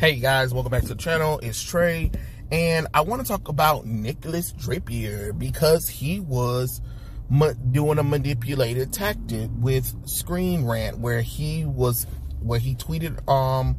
Hey guys, welcome back to the channel. It's Trey, and I want to talk about Nikolas Draper because he was doing a manipulated tactic with Screen Rant, where he was where he tweeted um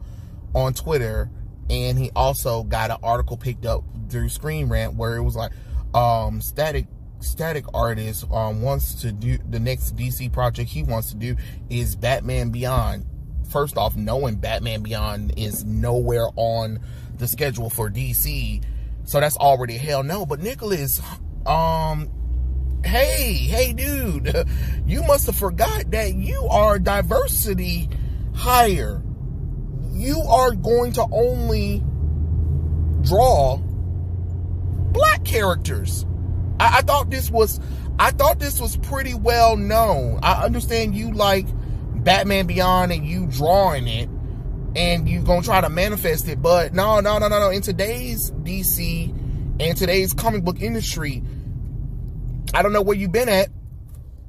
on Twitter, and he also got an article picked up through Screen Rant where it was like um static static artist um wants to do the next DC project he wants to do is Batman Beyond first off, knowing Batman Beyond is nowhere on the schedule for DC. So that's already hell no. But Nikolas, um, hey, hey, dude, you must have forgot that you are diversity hire. You are going to only draw black characters. I, I thought this was, I thought this was pretty well known. I understand you like Batman Beyond and you drawing it and you gonna try to manifest it. But no, no, no, no, no. In today's DC and today's comic book industry, I don't know where you've been at,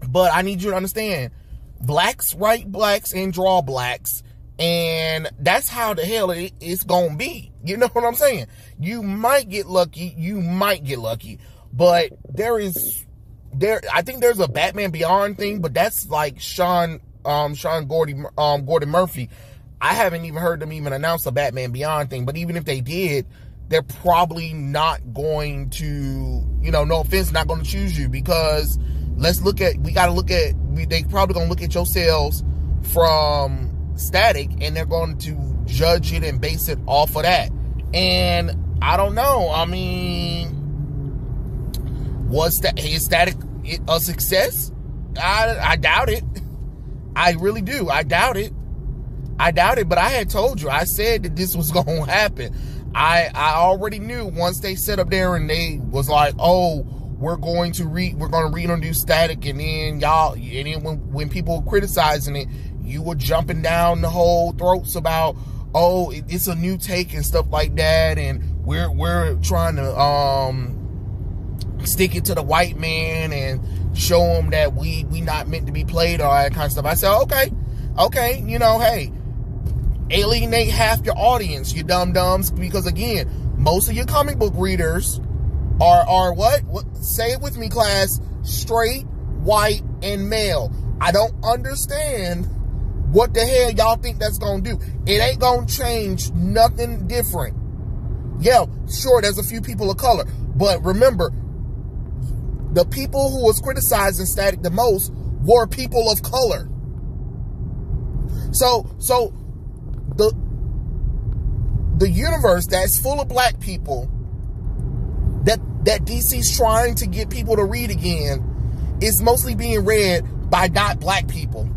but I need you to understand. Blacks write blacks and draw blacks. And that's how the hell it, it's gonna be. You know what I'm saying? You might get lucky. You might get lucky. But there is there I think there's a Batman Beyond thing, but that's like Sean um, Sean Gordy, um, Gordon Murphy. I haven't even heard them even announce a Batman Beyond thing. But even if they did, they're probably not going to, you know, no offense, not going to choose you because let's look at, we got to look at, we, they probably going to look at your sales from static and they're going to judge it and base it off of that. And I don't know. I mean, was that is static a success? I, I doubt it. I really do. I doubt it. I doubt it, but I had told you. I said that this was going to happen. I I already knew once they set up there and they was like, "Oh, we're going to read we're going to reintroduce static and then y'all and then when when people were criticizing it, you were jumping down the whole throats about, "Oh, it's a new take and stuff like that and we're we're trying to um stick it to the white man and show them that we we not meant to be played or all that kind of stuff. I said, okay, okay, you know, hey, alienate half your audience, you dumb dumbs, because again, most of your comic book readers are are what? what? Say it with me, class. Straight, white, and male. I don't understand what the hell y'all think that's gonna do. It ain't gonna change nothing different. Yeah, sure, there's a few people of color, but remember, the people who was criticizing static the most were people of color. So, so the the universe that's full of black people that that DC's trying to get people to read again is mostly being read by not black people.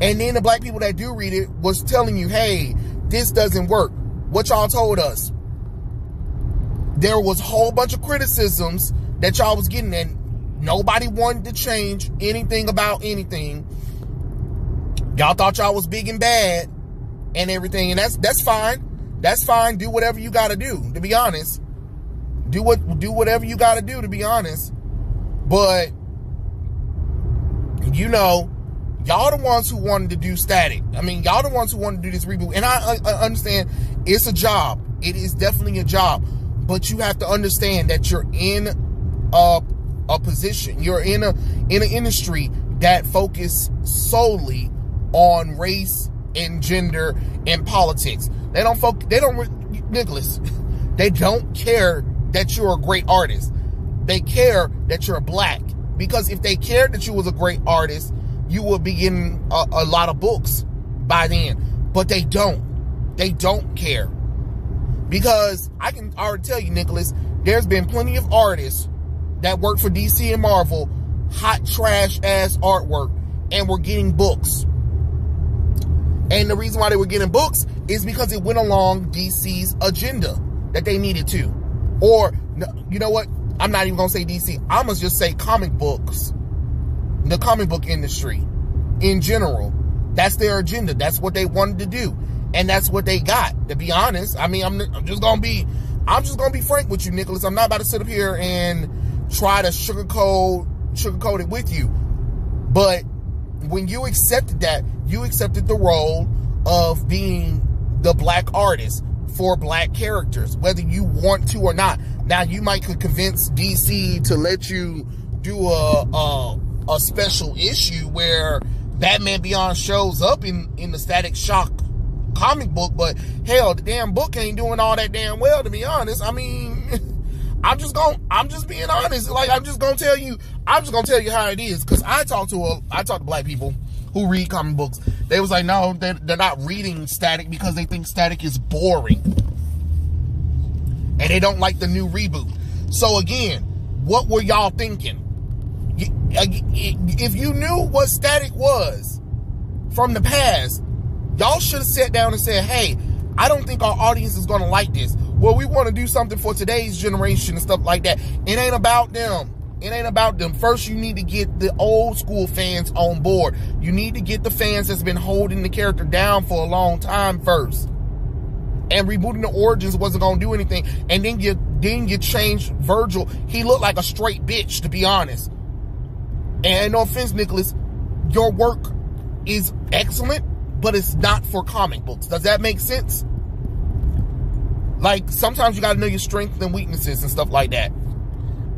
And then the black people that do read it was telling you, hey, this doesn't work. What y'all told us. There was a whole bunch of criticisms that y'all was getting and nobody wanted to change anything about anything. Y'all thought y'all was big and bad and everything, and that's that's fine. That's fine. Do whatever you gotta do, to be honest. Do what do whatever you gotta do, to be honest. But you know, y'all the ones who wanted to do static. I mean, y'all the ones who wanted to do this reboot. And I, I understand it's a job. It is definitely a job. But you have to understand that you're in a, a position. You're in a in an industry that focus solely on race and gender and politics. They don't focus. They don't, Nikolas. They don't care that you're a great artist. They care that you're black. Because if they cared that you was a great artist, you would be getting a, a lot of books by then. But they don't. They don't care. Because I can already tell you, Nikolas, there's been plenty of artists that work for DC and Marvel, hot trash ass artwork, and were getting books. And the reason why they were getting books is because it went along DC's agenda that they needed to. Or, you know what? I'm not even going to say DC. I'm going to just say comic books. The comic book industry in general. That's their agenda. That's what they wanted to do. And that's what they got, to be honest. I mean, I'm, I'm just going to be, I'm just going to be frank with you, Nikolas. I'm not about to sit up here and try to sugarcoat sugarcoat it with you. But when you accepted that, you accepted the role of being the black artist for black characters, whether you want to or not. Now you might could convince DC to let you do a a, a special issue where Batman Beyond shows up in in the Static Shock comic book, but hell, the damn book ain't doing all that damn well. To be honest, I mean, I'm just going I'm just being honest. Like I'm just gonna tell you, I'm just gonna tell you how it is because I talk to a I talk to black people who read comic books. They was like, no, they're, they're not reading Static because they think Static is boring, and they don't like the new reboot. So again, what were y'all thinking? If you knew what Static was from the past, y'all should have sat down and said, hey, I don't think our audience is to like this. Well, we want to do something for today's generation and stuff like that. It ain't about them. It ain't about them. First, you need to get the old school fans on board. You need to get the fans that's been holding the character down for a long time first. And rebooting the origins wasn't gonna do anything. And then you then you change Virgil. He looked like a straight bitch, to be honest. And no offense, Nikolas, your work is excellent, but it's not for comic books. Does that make sense? Like sometimes you got to know your strengths and weaknesses and stuff like that.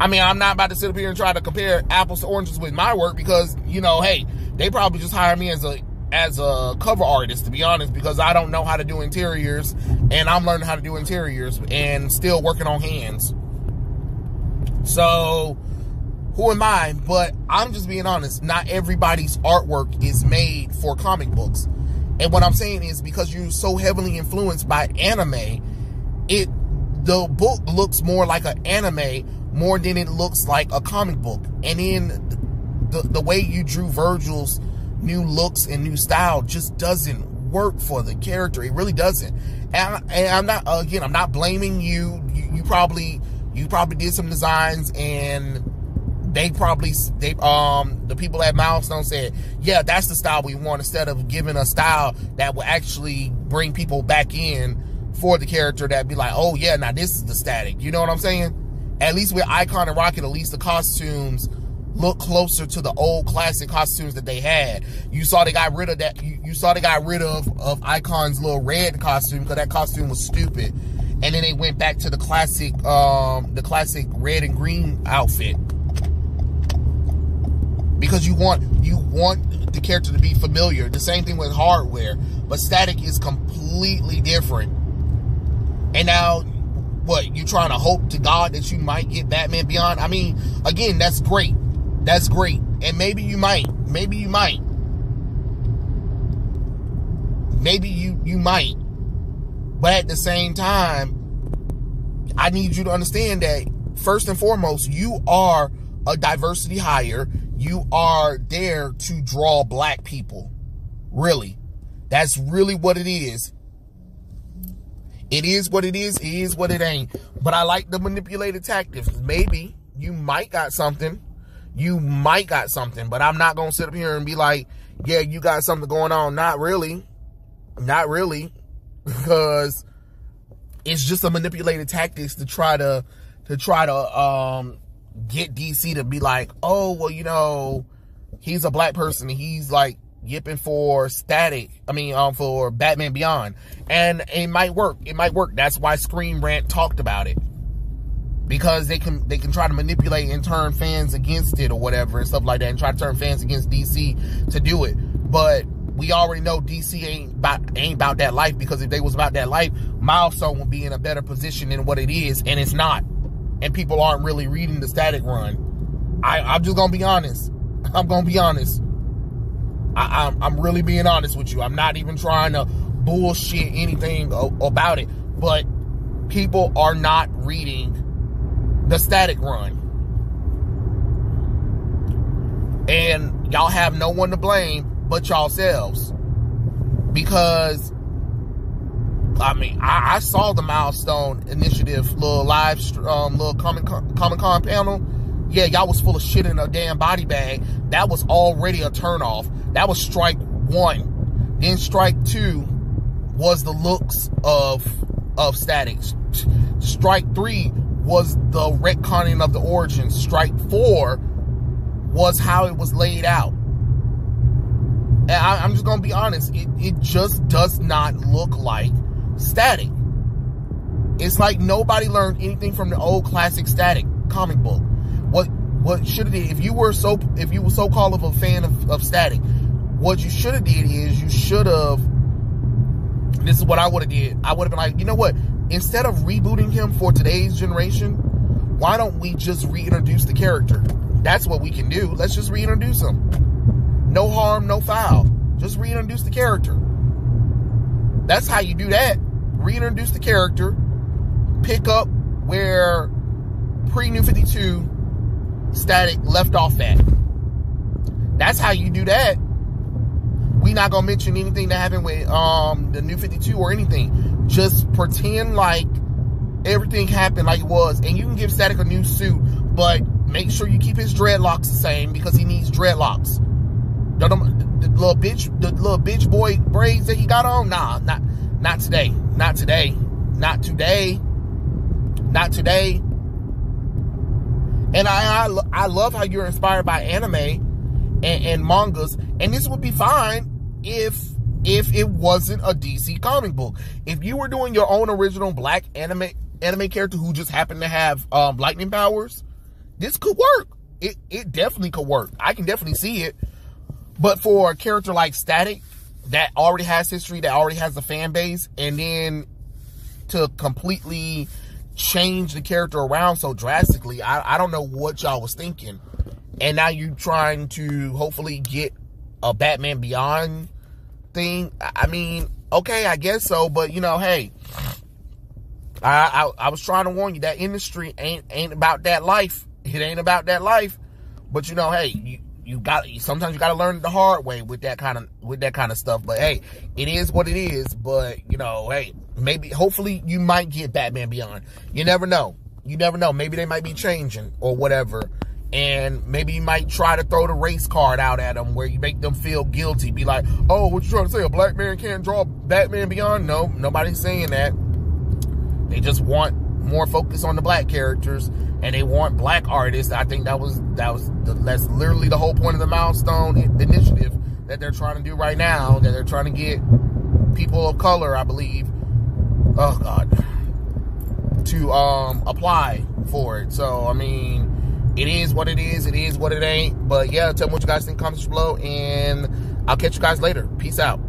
I mean, I'm not about to sit up here and try to compare apples to oranges with my work because you know, hey, they probably just hired me as a as a cover artist to be honest because I don't know how to do interiors and I'm learning how to do interiors and still working on hands. So, who am I? But I'm just being honest, not everybody's artwork is made for comic books. And what I'm saying is because you're so heavily influenced by anime, it the book looks more like an anime more than it looks like a comic book. And in the, the way you drew Virgil's new looks and new style just doesn't work for the character. It really doesn't. And, I, am not again. I'm not blaming you. you. You probably you probably did some designs and they probably they um the people at Milestone said, yeah, that's the style we want instead of giving a style that will actually bring people back in for the character that be like, oh yeah, now this is the static. You know what I'm saying? At least with Icon and Rocket, at least the costumes look closer to the old classic costumes that they had. You saw they got rid of that. You, you saw they got rid of of Icon's little red costume because that costume was stupid, and then they went back to the classic, um, the classic red and green outfit because you want you want the character to be familiar. The same thing with hardware, but static is completely different. And now, what you trying to hope to God that you might get Batman Beyond? I mean, again, that's great. That's great, and maybe you might. Maybe you might. Maybe you you might. But at the same time, I need you to understand that first and foremost, you are a diversity hire you are there to draw black people. Really. That's really what it is. It is what it is. It is what it ain't. But I like the manipulated tactics. Maybe you might got something. You might got something. But I'm not going to sit up here and be like, yeah, you got something going on. Not really. Not really. Because it's just a manipulated tactics to try to to try to um get DC to be like, oh, well, you know, he's a black person. He's like yipping for static. I mean, um, for Batman Beyond. And it might work. It might work. That's why Screen Rant talked about it. Because they can they can try to manipulate and turn fans against it or whatever and stuff like that and try to turn fans against DC to do it. But we already know DC ain't about ain't about that life because if they was about that life, Milestone would be in a better position than what it is, and it's not and people aren't really reading the static run. I, I'm just gonna be honest. I'm gonna be honest. I, I'm, I'm really being honest with you. I'm not even trying to bullshit anything about it, but people are not reading the static run. And y'all have no one to blame but y'allselves. Because I mean, I, I, saw the milestone initiative little live um, little Comic Comic Con panel. Yeah, y'all was full of shit in a damn body bag. That was already a turnoff. That was strike one. Then strike two was the looks of of statics. Strike three was the retconning of the origins. Strike four was how it was laid out. And I, am just gonna be honest, it, it just does not look like static. It's like nobody learned anything from the old classic static comic book. What what should did if you were so if you were so called of a fan of, of static, what you should have did is you should have this is what I would have did. I would have been like, you know what? Instead of rebooting him for today's generation, why don't we just reintroduce the character? That's what we can do. Let's just reintroduce him. No harm, no foul. Just reintroduce the character. That's how you do that. Reintroduce the character, pick up where pre New 52 static left off at. That's how you do that. Not gonna mention anything that happened with um the New 52 or anything. Just pretend like everything happened like it was, and you can give Static a new suit, but make sure you keep his dreadlocks the same because he needs dreadlocks. The, the, the little bitch, the little bitch boy braids that he got on, nah, not not today, not today, not today, not today. And I I, I love how you're inspired by anime and, and mangas, and this would be fine if if it wasn't a DC comic book. If you were doing your own original black anime anime character who just happened to have um, lightning powers, this could work. It it definitely could work. I can definitely see it. But for a character like Static that already has history, that already has a fan base, and then to completely change the character around so drastically, I, I don't know what y'all was thinking. And now you're trying to hopefully get a Batman Beyond thing. I mean, okay, I guess so, but you know, hey, I, I, I was trying to warn you that industry ain't ain't about that life. It ain't about that life. But you know, hey, you you got sometimes you got to learn the hard way with that kind of with that kind of stuff. But hey, it is what it is. But you know, hey, maybe hopefully you might get Batman Beyond. You never know. You never know. Maybe they might be changing or whatever. And maybe you might try to throw the race card out at them where you make them feel guilty. Be like, oh, what you trying to say? A black man can't draw Batman Beyond? No, nobody's saying that. They just want more focus on the black characters and they want black artists. I think that was that was the, that's literally the whole point of the milestone initiative that they're trying to do right now. That they're trying to get people of color, I believe. Oh God, to um apply for it. So I mean, it is what it is. It is what it ain't. But yeah, tell me what you guys think. Comments below, and I'll catch you guys later. Peace out.